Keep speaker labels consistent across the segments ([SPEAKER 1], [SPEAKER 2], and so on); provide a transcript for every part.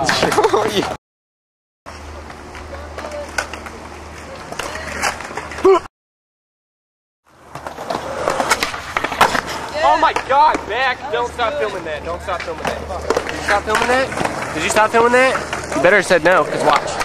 [SPEAKER 1] Oh my god, back! Don't stop filming that. Don't stop filming that. Did you stop filming that? Did you stop filming that? You better have said no, because watch.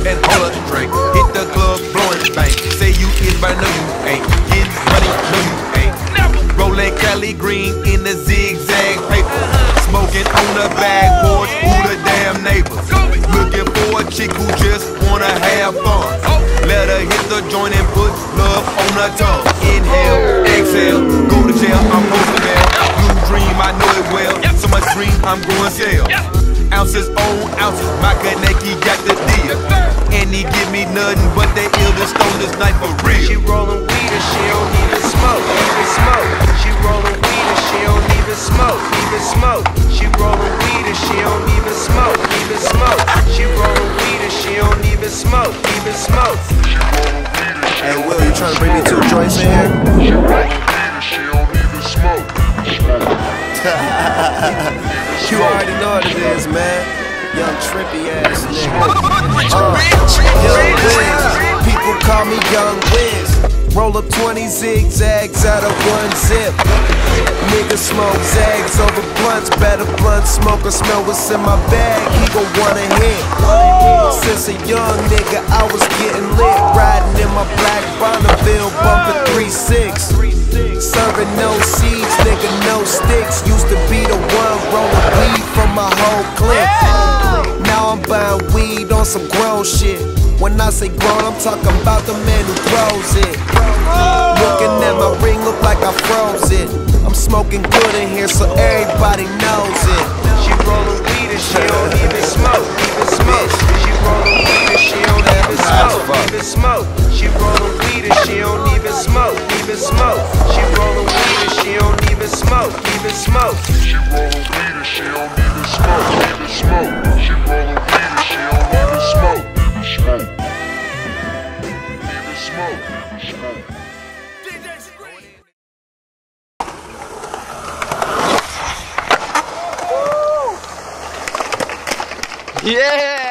[SPEAKER 2] And hold up drink. Hit the club, blowing bank. Say you is, but I know you ain't. Getting money, no you ain't. Rolling Cali green in the zigzag paper. Smoking on the bag porch, who the damn neighbors. Looking for a chick who just wanna have fun. Let her hit the joint and put love on her tongue. Inhale, exhale, go to jail, I'm post mail. Blue dream, I know it well. So much green, I'm going sell. Ounces on ounces, my Kaneki got the deal. And he give me nothing but the illest stole this night for real.
[SPEAKER 3] She
[SPEAKER 2] real.
[SPEAKER 3] rollin' weed and she don't even smoke, even smoke. She rollin' weed and she don't even smoke, even smoke. She rollin' weed and she don't even smoke, even smoke. She rollin' weed and she don't even smoke, even smoke.
[SPEAKER 4] Hey, Will, you trying to bring me two joints in here? She rollin' weed and she don't even smoke, even smoke. you already know what it is, man. Young trippy ass nigga. Uh. People call me Young Wiz. Roll up 20 zigzags out of one zip. Nigga smoke zags over blunts. Better blunt smoker smell what's in my bag. He gon' wanna hit. Since a young nigga, I was getting lit. Riding in my black Bonneville, bumping 3-6. Serving no seeds, nigga, no sticks. Used to be the one rolling weed from my whole clip. Now I'm buying weed on some grown shit. When I say grown, I'm talking about the man who throws it. Looking at my ring, look like I froze it. I'm smoking good in here, so everybody knows it.
[SPEAKER 3] She rollin' weed and she don't even smoke, even smoke. She rollin' weed and she don't even smoke, even smoke. She rollin' weed and she don't even smoke, even smoke. She rollin' weed and she don't even smoke, even smoke.
[SPEAKER 5] She rollin' weed and she don't even smoke, even smoke.
[SPEAKER 1] Yeah!